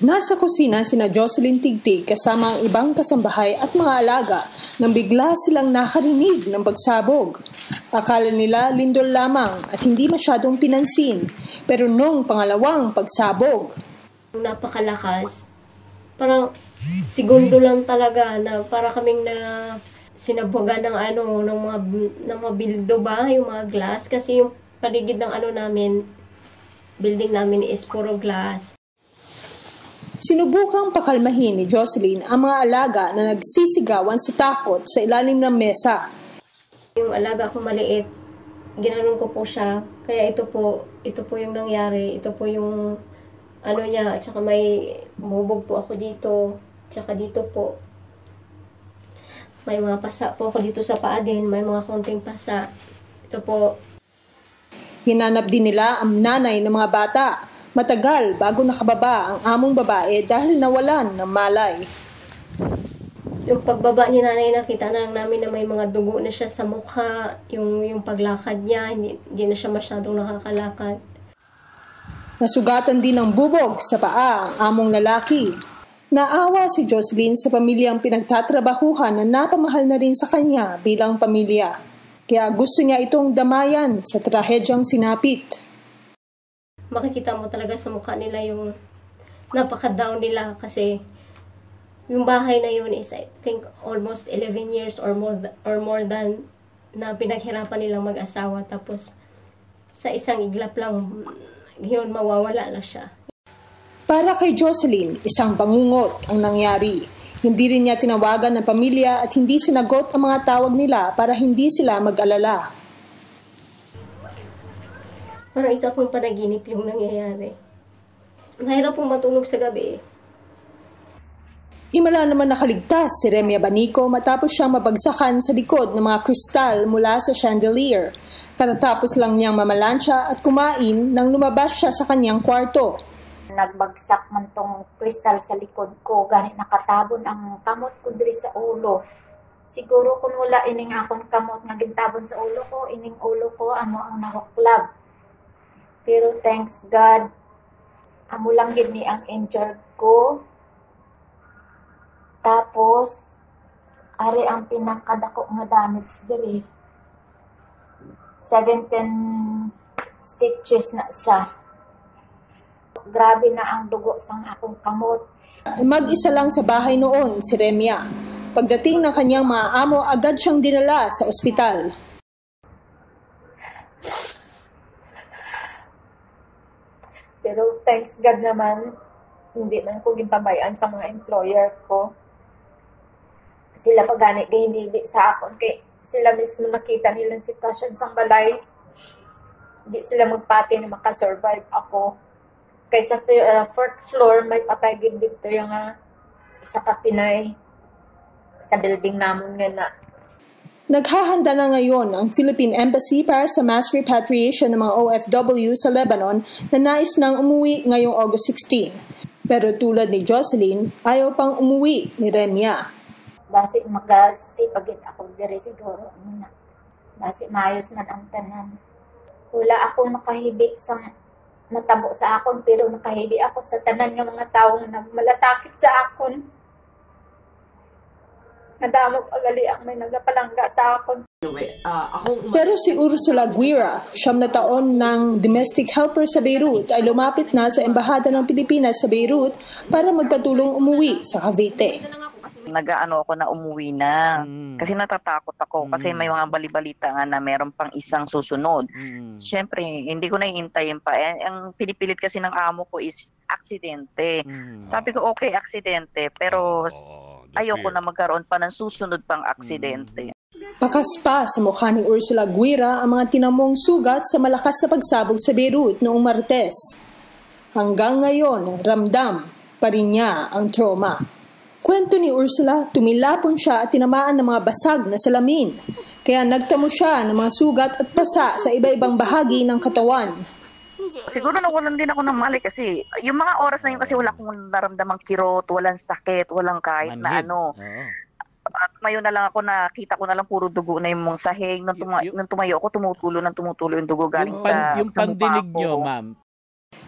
Nasa kusina sina Jocelyn Tigtig kasama ang ibang kasambahay at mga alaga nang bigla silang nakarinig ng pagsabog. Akala nila lindol lamang at hindi masyadong pinansin pero nung pangalawang pagsabog. Napakalakas. Parang segundo lang talaga na para kaming na sinabugan ng ano ng mga ng mga bildo ba yung mga glass kasi yung paligid ng ano namin building namin is puro glass. Sinubukang pakalmahin ni Jocelyn ang mga alaga na nagsisigawan sa takot sa ilalim ng mesa. Yung alaga ko maliit, ginanon ko po siya. Kaya ito po, ito po yung nangyari. Ito po yung ano niya, at saka may bubog po ako dito. Tsaka dito po, may mga pasa po ako dito sa paa din. May mga konting pasa. Ito po. Hinanap din nila ang nanay ng mga bata Matagal bago nakababa ang among babae dahil nawalan ng malay. Yung pagbaba ni nanay, nakita na lang namin na may mga dugo na siya sa mukha. Yung, yung paglakad niya, hindi, hindi na siya masyadong nakakalakad. Nasugatan din ng bubog sa paa ang among lalaki. Naawa si Jocelyn sa pamilyang pinagtatrabahuhan na napamahal na rin sa kanya bilang pamilya. Kaya gusto niya itong damayan sa trahedyang sinapit makikita mo talaga sa mukha nila yung napaka-down nila kasi yung bahay na yun is I think almost 11 years or more or more than na pinaghirapan nilang mag-asawa tapos sa isang iglap lang yun mawawala na siya. Para kay Jocelyn, isang bangungot ang nangyari. Hindi rin niya tinawagan ng pamilya at hindi sinagot ang mga tawag nila para hindi sila mag-alala. Parang isa pong panaginip yung nangyayari. Mahirap pong matulog sa gabi eh. Himala naman nakaligtas si Remia Banico matapos siyang mabagsakan sa likod ng mga kristal mula sa chandelier. Katatapos lang niyang mamalansya at kumain nang lumabas siya sa kanyang kwarto. Nagbagsak man tong kristal sa likod ko, ganit nakatabon ang kamot ko diri sa ulo. Siguro kung wala ining akong kamot nga gintabon sa ulo ko, ining ulo ko amo ang nahuklab. Pero thanks God, amo lang gid ni ang injured ko. Tapos, ari ang pinakadako nga damage diri. 17 stitches na sa. Grabe na ang dugo sa akong kamot. Mag-isa lang sa bahay noon si Remia. Pagdating ng kanyang mga amo, agad siyang dinala sa ospital. Pero thanks God naman, hindi man ko ginpabayaan sa mga employer ko. Sila pa gani kay hindi sa akon kay sila mismo nakita nila sitwasyon sa balay. Hindi sila magpati na makasurvive ako. Kay sa uh, fourth floor, may patay dito yung uh, isa ka Pinay sa building namon nga na Naghahanda na ngayon ang Philippine Embassy para sa mass repatriation ng mga OFW sa Lebanon na nais nang umuwi ngayong August 16. Pero tulad ni Jocelyn, ayaw pang umuwi ni Remya. Basi mag-stay pagit ako dire siguro. Muna. Basi maayos man ang tanan. Wala ako nakahibi sa natabo sa akon pero nakahibi ako sa tanan ng mga taong nagmalasakit sa akon nadamo pagali ang may nagapalangga sa akon. Pero si Ursula Guira, siyam na taon ng domestic helper sa Beirut, ay lumapit na sa Embahada ng Pilipinas sa Beirut para magpatulong umuwi sa Cavite nagaano ako na umuwi na. Mm. Kasi natatakot ako mm. kasi may mga balibalita nga na meron pang isang susunod. Mm. Siyempre, hindi ko naiintayin pa. Eh, ang pinipilit kasi ng amo ko is aksidente. Mm. Sabi ko, okay, aksidente. Pero oh, ayoko na magkaroon pa ng susunod pang aksidente. Pakas pa sa mukha ni Ursula Guira ang mga tinamong sugat sa malakas na pagsabog sa Beirut noong Martes. Hanggang ngayon, ramdam pa rin niya ang trauma. Kwento ni Ursula, tumilapon siya at tinamaan ng mga basag na salamin. Kaya nagtamo siya ng mga sugat at pasa sa iba-ibang bahagi ng katawan. Siguro nawalan din ako ng mali kasi yung mga oras na yun kasi wala akong naramdamang kirot, walang sakit, walang kahit Manhid. na ano. Oo. At mayon na lang ako nakita ko na lang puro dugo na yung mong sahig. Nung, tuma- y- nung tumayo ako, tumutulo nang tumutulo yung dugo galing yung pan, sa Yung sa pandinig nyo, ma'am,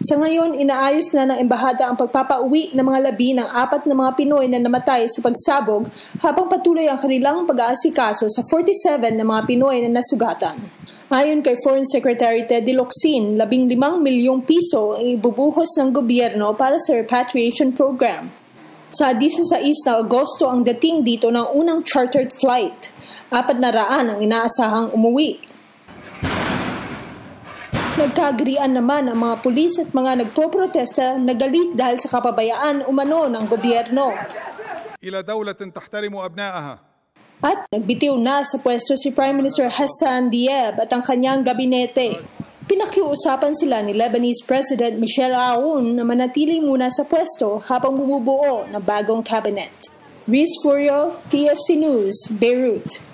Sa ngayon, inaayos na ng embahada ang pagpapauwi ng mga labi ng apat na mga Pinoy na namatay sa pagsabog habang patuloy ang kanilang pag-aasikaso sa 47 na mga Pinoy na nasugatan. Ayon kay Foreign Secretary Teddy Locsin, 15 milyong piso ang ibubuhos ng gobyerno para sa repatriation program. Sa 16 na Agosto ang dating dito ng unang chartered flight. Apat na raan ang inaasahang umuwi. Nagkaagrian naman ang mga pulis at mga nagpoprotesta na galit dahil sa kapabayaan umano ng gobyerno. Ila dawlatin tahtarimu abnaaha. At nagbitiw na sa pwesto si Prime Minister Hassan Diab at ang kanyang gabinete. Pinakiusapan sila ni Lebanese President Michel Aoun na manatili muna sa pwesto habang bumubuo ng bagong cabinet. Rhys Furio, TFC News, Beirut.